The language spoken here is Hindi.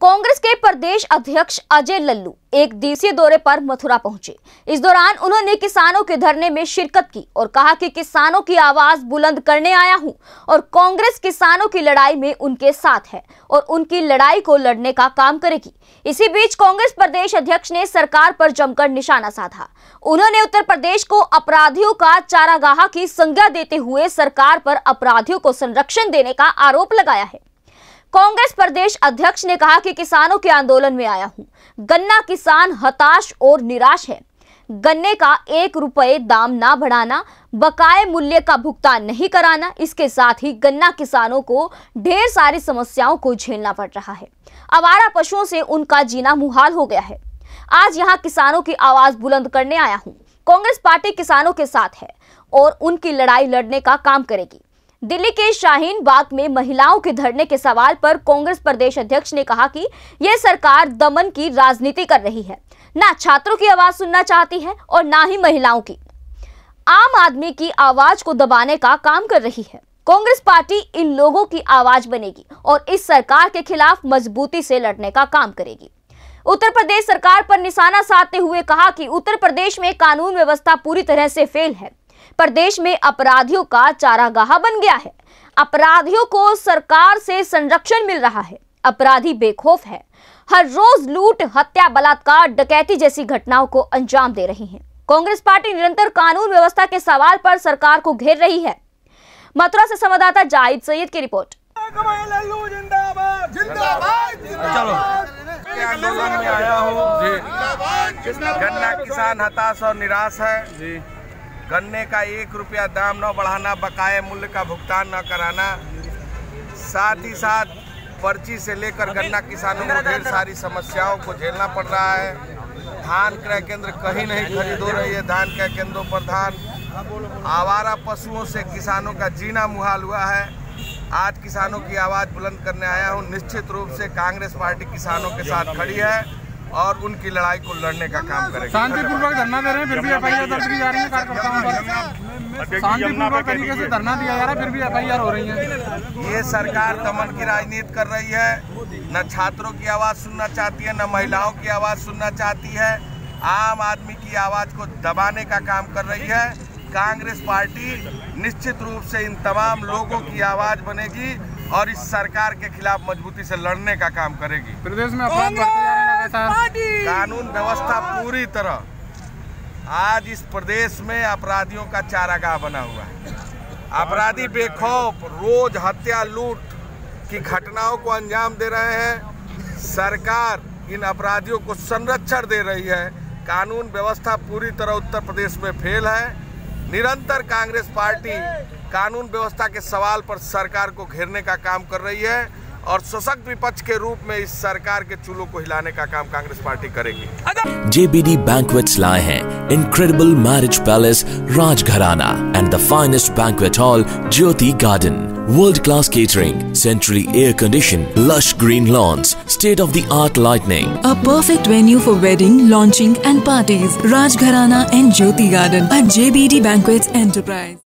कांग्रेस के प्रदेश अध्यक्ष अजय लल्लू एक दिवसीय दौरे पर मथुरा पहुँचे। इस दौरान उन्होंने किसानों के धरने में शिरकत की और कहा कि किसानों की आवाज़ बुलंद करने आया हूँ और कांग्रेस किसानों की लड़ाई में उनके साथ है और उनकी लड़ाई को लड़ने का काम करेगी। इसी बीच कांग्रेस प्रदेश अध्यक्ष ने सरकार पर जमकर निशाना साधा। उन्होंने उत्तर प्रदेश को अपराधियों का चारागाह की संज्ञा देते हुए सरकार पर अपराधियों को संरक्षण देने का आरोप लगाया है। कांग्रेस प्रदेश अध्यक्ष ने कहा कि किसानों के आंदोलन में आया हूँ। गन्ना किसान हताश और निराश है। गन्ने का एक रुपए दाम ना बढ़ाना बकाए मूल्य का भुगतान नहीं कराना, इसके साथ ही गन्ना किसानों को ढेर सारी समस्याओं को झेलना पड़ रहा है। आवारा पशुओं से उनका जीना मुहाल हो गया है। आज यहाँ किसानों की आवाज़ बुलंद करने आया हूँ। कांग्रेस पार्टी किसानों के साथ है और उनकी लड़ाई लड़ने का काम करेगी। दिल्ली के शाहीन बाग में महिलाओं के धरने के सवाल पर कांग्रेस प्रदेश अध्यक्ष ने कहा कि यह सरकार दमन की राजनीति कर रही है। ना छात्रों की आवाज़ सुनना चाहती है और ना ही महिलाओं की। आम आदमी की आवाज़ को दबाने का काम कर रही है। कांग्रेस पार्टी इन लोगों की आवाज़ बनेगी और इस सरकार के खिलाफ मजबूती से लड़ने का काम करेगी। उत्तर प्रदेश सरकार पर निशाना साधते हुए कहा कि उत्तर प्रदेश में कानून व्यवस्था पूरी तरह से फेल है। प्रदेश में अपराधियों का चारागाह बन गया है। अपराधियों को सरकार से संरक्षण मिल रहा है। अपराधी बेखौफ है। हर रोज लूट हत्या बलात्कार डकैती जैसी घटनाओं को अंजाम दे रही है। कांग्रेस पार्टी निरंतर कानून व्यवस्था के सवाल पर सरकार को घेर रही है। मथुरा से संवाददाता जाहिद सैयद की रिपोर्ट। आंदोलन में आया हूँ। गन्ना किसान हताश और निराश है। गन्ने का एक रुपया दाम न बढ़ाना बकाये मूल्य का भुगतान न कराना साथ ही साथ पर्ची से लेकर गन्ना किसानों को ढेर सारी समस्याओं को झेलना पड़ रहा है। धान क्रय केंद्र कहीं नहीं खरीद हो रही है। धान क्रय केंद्रों पर धान आवारा पशुओं से किसानों का जीना मुहाल हुआ है। आज किसानों की आवाज़ बुलंद करने आया हूँ। निश्चित रूप से कांग्रेस पार्टी किसानों के साथ खड़ी है। और उनकी लड़ाई को लड़ने का काम करेगी। शांतिपूर्वक धरना दे रहे हैं फिर भी एफ़ दर्ज की जा रही है कार्यकर्ताओं पर। शांतिपूर्वक तरीके से धरना दिया जा रहा है फिर भी एफ़ हो रही है। ये सरकार दमन की राजनीति कर रही है। न छात्रों की आवाज़ सुनना चाहती है न महिलाओं की आवाज़ सुनना चाहती है। आम आदमी की आवाज़ को दबाने का काम कर रही है। कांग्रेस पार्टी निश्चित रूप से इन तमाम लोगों की आवाज़ बनेगी और इस सरकार के खिलाफ मजबूती से लड़ने का काम करेगी। प्रदेश में अपराध बढ़ते हैं लगातार कानून व्यवस्था पूरी तरह। आज इस प्रदेश में अपराधियों का चारागाह बना हुआ है। अपराधी बेखौफ रोज हत्या लूट की घटनाओं को अंजाम दे रहे हैं। सरकार इन अपराधियों को संरक्षण दे रही है। कानून व्यवस्था पूरी तरह उत्तर प्रदेश में फेल है। निरंतर कांग्रेस पार्टी कानून व्यवस्था के सवाल पर सरकार को घेरने का काम कर रही है। और सशक्त विपक्ष के रूप में इस सरकार के चूल्हों को हिलाने का काम कांग्रेस पार्टी करेगी JBD Banquets लाए हैं Incredible Marriage Palace Rajgharana and the finest banquet hall Jyoti Garden. World class catering, centrally air conditioned, lush green lawns, state of the art lighting. A perfect venue for wedding, launching and parties. Rajgharana and Jyoti Garden at JBD Banquets Enterprise.